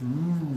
Hum.